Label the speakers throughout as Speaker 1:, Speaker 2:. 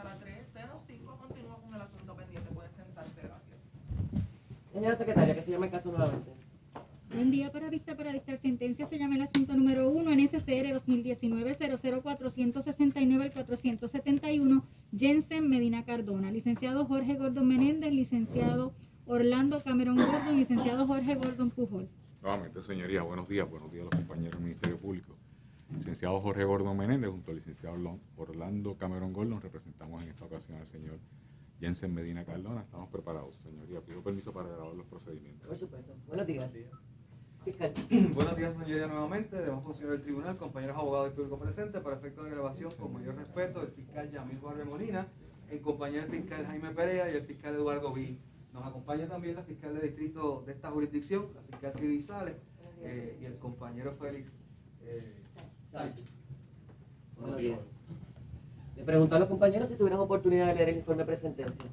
Speaker 1: hasta las 3.05 continúa con el asunto pendiente. Pueden sentarse, gracias.
Speaker 2: Señora secretaria, que se llama el caso nuevamente.
Speaker 3: Buen día para vista para dictar sentencia. Se llama el asunto número 1 en SCR 2019-00469 al 471 Jensen Medina Cardona. Licenciado Jorge Gordon Menéndez, licenciado Orlando Cameron Gordon, licenciado Jorge Gordon Pujol.
Speaker 4: Nuevamente, señoría, buenos días, buenos días a los compañeros del Ministerio Público. Licenciado Jorge Gordon Menéndez, junto al licenciado Orlando Cameron Gordon, representamos en esta ocasión al señor Jensen Medina Cardona. Estamos preparados, señoría. Pido permiso para grabar los procedimientos.
Speaker 2: Por supuesto. Buenos días.
Speaker 5: Buenos días, señoría, nuevamente. Debemos funcionar del tribunal, compañeros abogados y público presentes, para efectos de grabación, con mayor respeto, el fiscal Yamil Barbe Molina, en compañía del fiscal Jaime Perea y el fiscal Eduardo Vil. Nos acompaña también la fiscal de distrito de esta jurisdicción, la fiscal Trivi Sales, eh, y el compañero Félix eh, Sánchez.
Speaker 2: Buenos días. Le pregunto a los compañeros si tuvieron oportunidad de leer el informe de sentencia.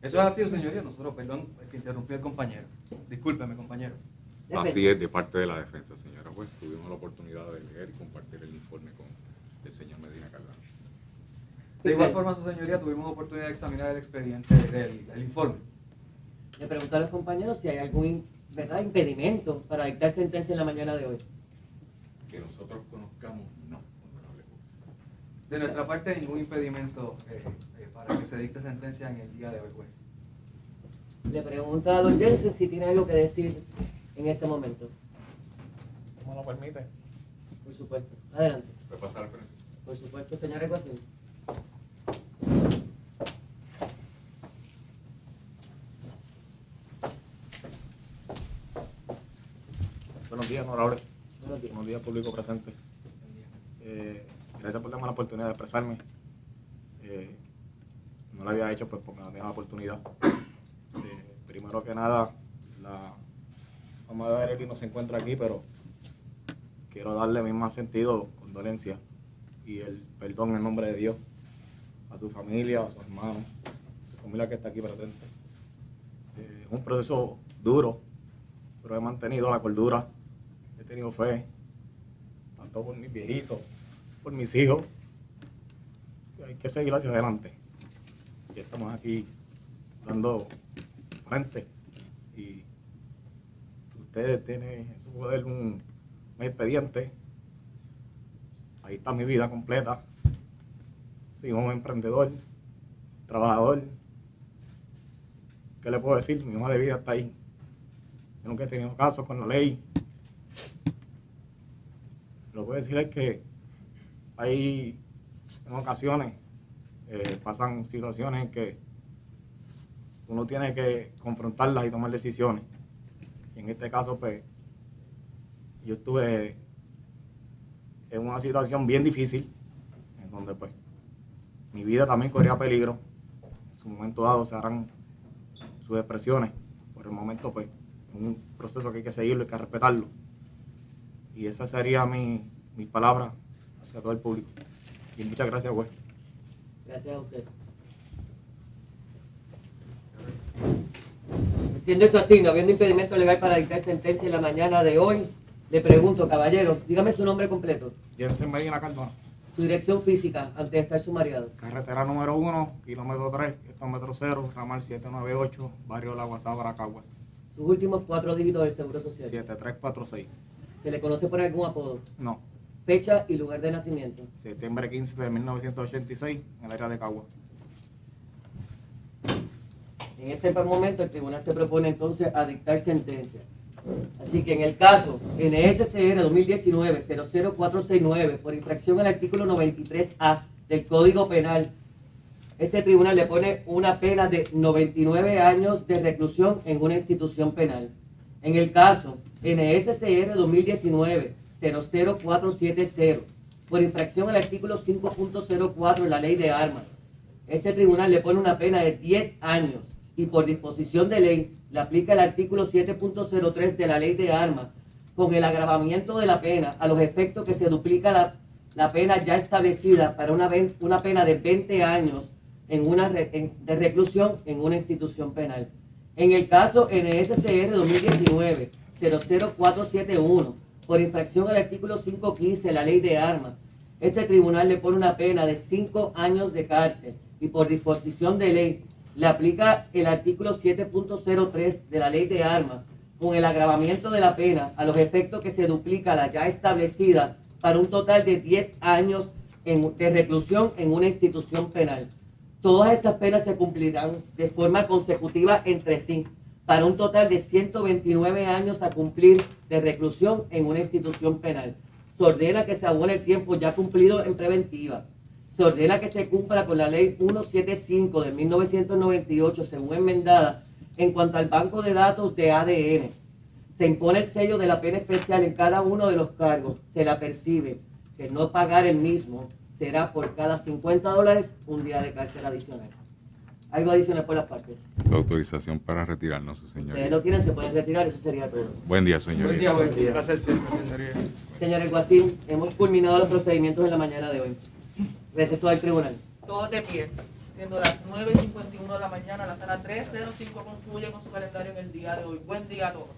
Speaker 5: Eso ha sido, señoría. Nosotros, perdón, el que interrumpí al compañero. Discúlpeme, compañero.
Speaker 4: Así es, de parte de la defensa, señora. Pues tuvimos la oportunidad de leer y compartir el informe con el señor Medina Cardona.
Speaker 5: De igual forma, su señoría, tuvimos oportunidad de examinar el expediente del el informe.
Speaker 2: Le pregunto a los compañeros si hay algún ¿verdad? impedimento para dictar sentencia en la mañana de hoy.
Speaker 4: Que nosotros conozcamos, no, honorable juez.
Speaker 5: De nuestra parte, ningún impedimento eh, eh, para que se dicte sentencia en el día de hoy, juez.
Speaker 2: Le pregunto a don Jensen si tiene algo que decir en este momento.
Speaker 6: ¿Cómo lo permite?
Speaker 2: Por supuesto. Adelante.
Speaker 4: ¿Puede pasar al frente?
Speaker 2: Por supuesto, señora Ecuación.
Speaker 6: Buenos días, honorable.
Speaker 2: Buenos días.
Speaker 6: Público presente. Eh, gracias por darme la oportunidad de expresarme. Eh, no lo había hecho pues porque no tenía la oportunidad. Eh, primero que nada, la mamá de Arely no se encuentra aquí, pero quiero darle mi más sentido, condolencia y el perdón en nombre de Dios a su familia, a sus hermanos, a su familia que está aquí presente. Es un proceso duro, pero he mantenido la cordura, he tenido fe, tanto por mis viejitos, por mis hijos. Hay que seguir hacia adelante. Y estamos aquí dando frente. Y ustedes tienen en su poder un, un expediente. Ahí está mi vida completa. Soy un emprendedor, trabajador. ¿Qué le puedo decir? Mi hoja de vida está ahí. Yo nunca he tenido casos con la ley. Lo que puedo decir es que hay en ocasiones eh, pasan situaciones en que uno tiene que confrontarlas y tomar decisiones. Y en este caso, pues, yo estuve en una situación bien difícil, en donde pues mi vida también corría peligro. En su momento dado se harán sus expresiones. Por el momento, pues, es un proceso que hay que seguirlo, hay que respetarlo. Y esa sería mi, mi palabra hacia todo el público. Y muchas gracias, güey.
Speaker 2: Gracias a usted. Siendo eso así, no habiendo impedimento legal para dictar sentencia en la mañana de hoy, le pregunto, caballero, dígame su nombre completo,
Speaker 6: Jensen Medina Cardona,
Speaker 2: su dirección física antes de estar sumariado.
Speaker 6: carretera número 1, kilómetro 3, kilómetro 0, ramal 798, barrio La Guasabra, Caguas,
Speaker 2: Sus últimos cuatro dígitos del Seguro Social.
Speaker 6: 7346.
Speaker 2: ¿Se le conoce por algún apodo?
Speaker 6: No,
Speaker 2: Fecha y lugar de nacimiento.
Speaker 6: septiembre 15 de 1986, en el área de Caguas.
Speaker 2: En este momento el tribunal se propone entonces a dictar sentencia. Así que en el caso NSCR 2019-00469 por infracción al artículo 93A del Código Penal, este tribunal le pone una pena de 99 años de reclusión en una institución penal. En el caso NSCR 2019-00470 por infracción al artículo 5.04 de la ley de armas, este tribunal le pone una pena de 10 años y por disposición de ley le aplica el artículo 7.03 de la ley de armas con el agravamiento de la pena a los efectos que se duplica la, pena ya establecida para una, una pena de 20 años en una en- de reclusión en una institución penal. En el caso NSCR 2019-00471 por infracción al artículo 515 de la ley de armas, este tribunal le pone una pena de 5 años de cárcel y por disposición de ley le aplica el artículo 7.03 de la ley de armas con el agravamiento de la pena a los efectos que se duplica la ya establecida para un total de 10 años de reclusión en una institución penal. Todas estas penas se cumplirán de forma consecutiva entre sí, para un total de 129 años a cumplir de reclusión en una institución penal. Se ordena que se abone el tiempo ya cumplido en preventiva. Se ordena que se cumpla con la ley 175 de 1998, según enmendada, en cuanto al banco de datos de ADN. Se impone el sello de la pena especial en cada uno de los cargos. Se la percibe que no pagar el mismo será por cada 50 dólares un día de cárcel adicional. Algo adicional por las partes.
Speaker 4: La autorización para retirarnos, su
Speaker 2: Ustedes lo tienen, se pueden retirar, eso sería todo.
Speaker 4: Buen día,
Speaker 5: Buen día,
Speaker 4: señoría.
Speaker 5: buen
Speaker 2: día.
Speaker 5: Siempre, señoría.
Speaker 2: Señor Alguacil, hemos culminado los procedimientos en la mañana de hoy. Receso al tribunal.
Speaker 1: Todos de pie. Siendo las 9 y 51 de la mañana, la sala 305 concluye con su calendario en el día de hoy. Buen día a todos.